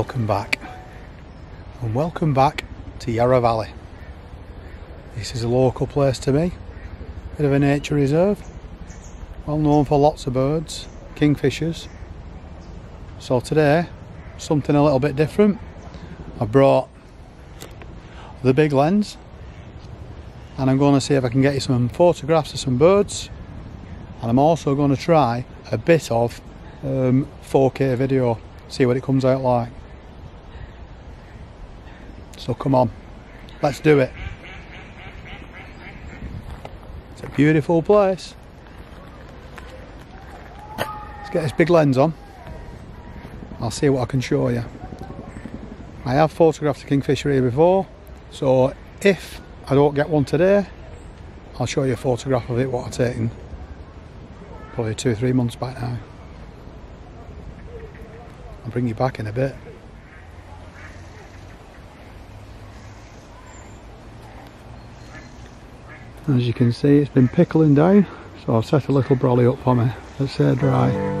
Welcome back. And welcome back to Yarrow Valley. This is a local place to me, bit of a nature reserve, well known for lots of birds, kingfishers. So today, something a little bit different. I brought the big lens and I'm going to see if I can get you some photographs of some birds and I'm also going to try a bit of um, 4K video, see what it comes out like. So come on, let's do it. It's a beautiful place. Let's get this big lens on. I'll see what I can show you. I have photographed a kingfisher here before, so if I don't get one today, I'll show you a photograph of it what I've taken probably two or three months back now. I'll bring you back in a bit. As you can see it's been pickling down so I'll set a little brolly up for me that's air uh, dry.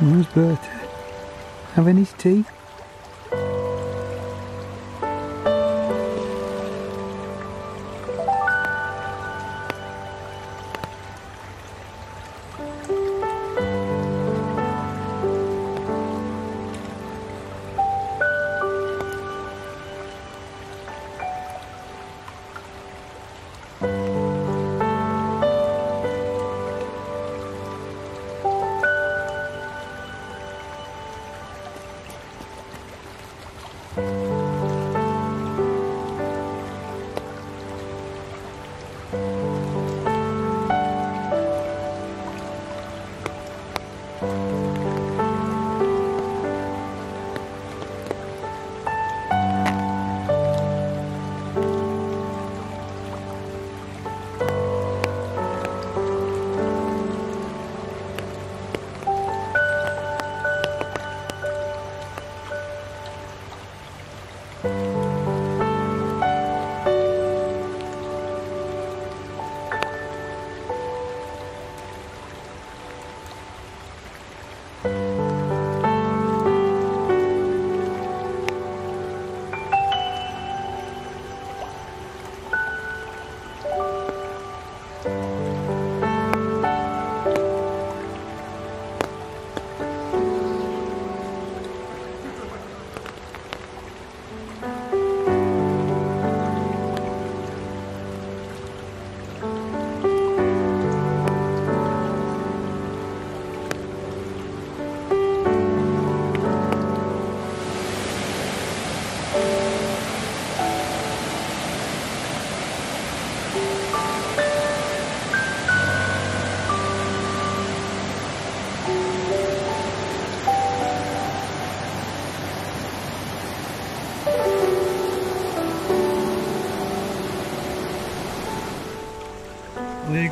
Where's Bertie? Having his tea?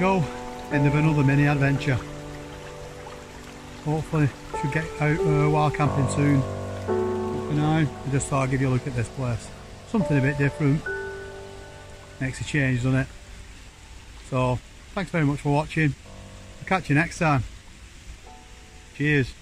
Go end of another mini adventure. Hopefully should get out uh, while camping soon. For now I just thought I'd give you a look at this place. Something a bit different. Makes a change doesn't it? So thanks very much for watching. I'll catch you next time. Cheers